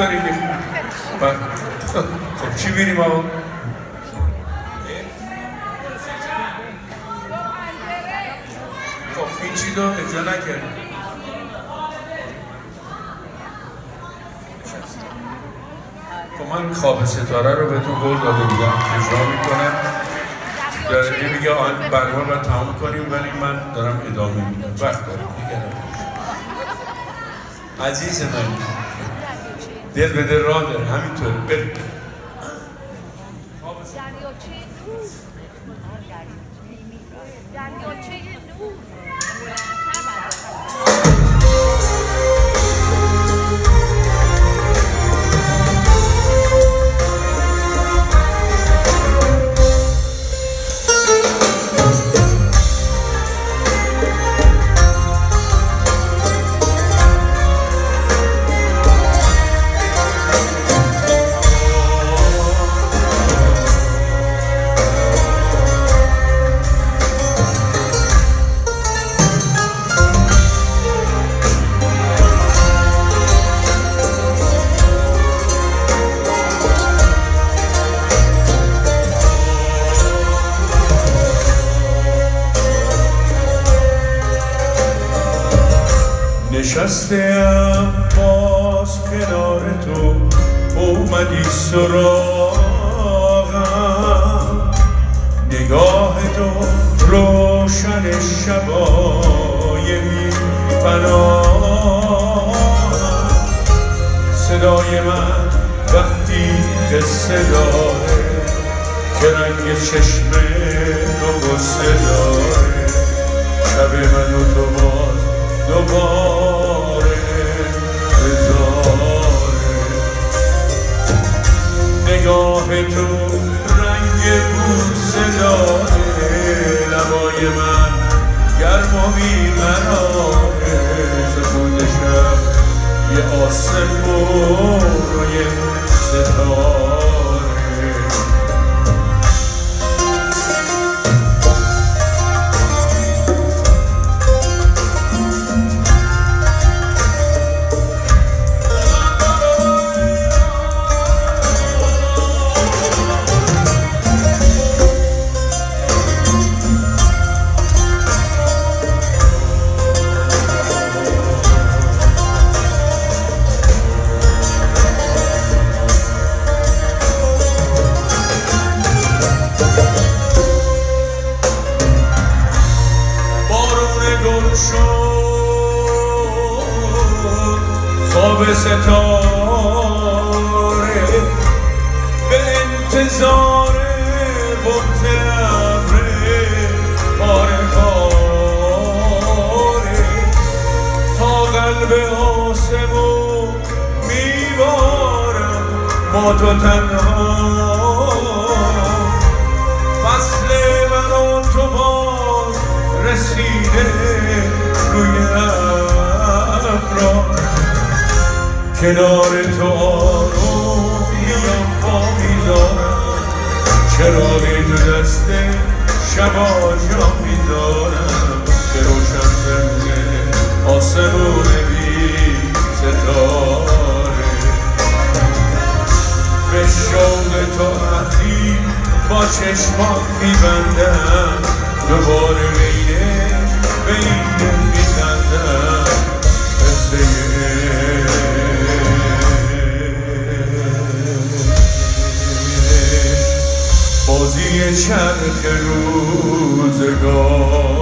داریم خب چی میریم آقا؟ خب این چیز رو اجرا نکردیم. خب من خواب ستاره رو بهتون قول داده بودم. اجرا می‌کنم. داره میگه برنامه باید تمام کنیم ولی من دارم ادامه میدم. وقت دارم. دیگرم عزیز من. دل به دل راه داره. همینطوره. بریم. نشستم باز کنار تو اومدی سراغم. نگاه تو روشن شبای بی صدای من وقتی قصه داره که رنگ چشم تو قصه داره شب من و تو باز دوباره نگاه تو رنگ بوسه داره لبای من. گرم و بیقراره سکوت شب یه آسمون و یه ستاره. خواب ستاره به انتظار بطه ابره پاره پاره. تا قلب آسمون میبارم ما تو تنها. فصل من و تو باز رسیده. روی ابرا کنار تو آروم بیام پا می‌ذارم چراغی تو دست شبا جا می‌ذارم. که روشن بمونه آسمون بی ستاره. به شوق تو عهدی با چشمان میبندم. دوباره بینه بینه چرخ روزگار.